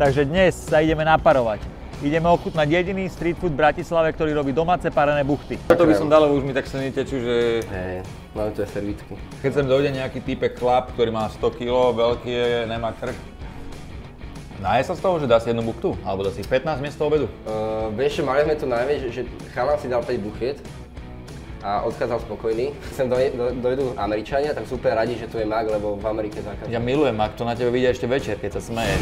Takže dnes sa ideme naparovať. Ideme ochutnať jediný street food v Bratislave, ktorý robí domáce parené buchty. Toto by som dal, už mi tak sa netečú, že Hej, máme tu aj servítky. keď sem dojde nejaký typek chlap, ktorý má 100 kg, veľký je, nemá krk, Naje sa z toho, že dá si jednu buchtu? Alebo dá si 15 miesto obedu? Uh, vieš mali sme tu najmä, že, že chalan si dal 5 buchiet a odchádzal spokojný. Sem do, do, dojdu Američania, tak super radi, že tu je mak, lebo v Amerike zákaz. Ja milujem, ak to na tebe vidia ešte večer, keď sa smeje.